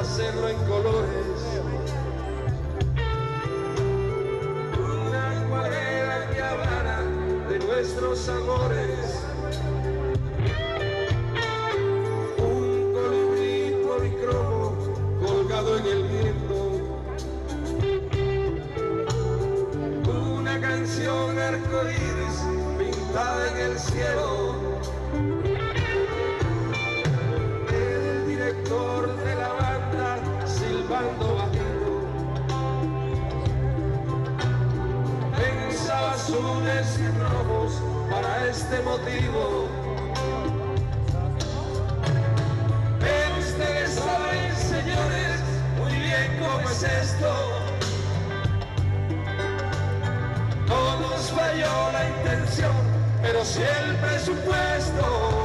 hacerlo en colores. Una acuarela que hablara de nuestros amores. Un colibrí policromo colgado en el viento. Una canción arcoíris pintada en el cielo. Silbando bajito. Pensaba azules y rojos para este motivo. Pero ustedes saben, señores, muy bien cómo es esto. Todos falló la intención, pero si el presupuesto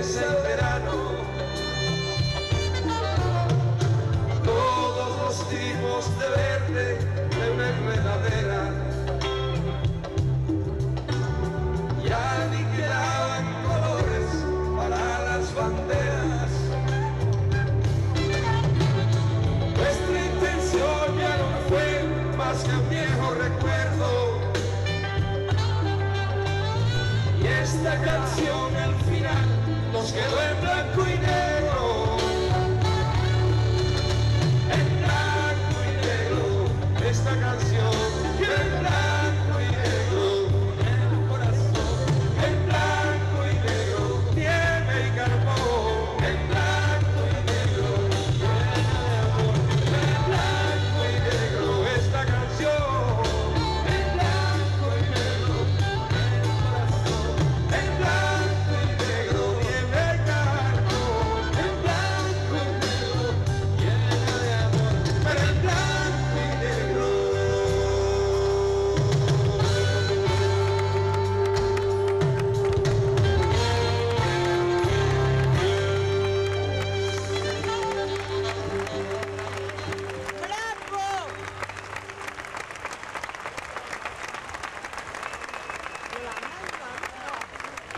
empieza el verano. Todos los tipos de verde de una ya ni quedaban colores para las banderas. Nuestra intención ya no fue más que un viejo recuerdo. Y esta canción los que vendrán.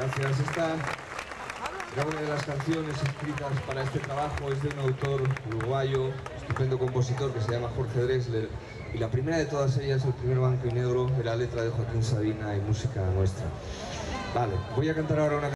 Gracias. Esta era una de las canciones escritas para este trabajo. Es de un autor uruguayo, estupendo compositor que se llama Jorge Drexler. Y la primera de todas ellas, el primer banco y negro, era letra de Joaquín Sabina y música nuestra. Vale, voy a cantar ahora una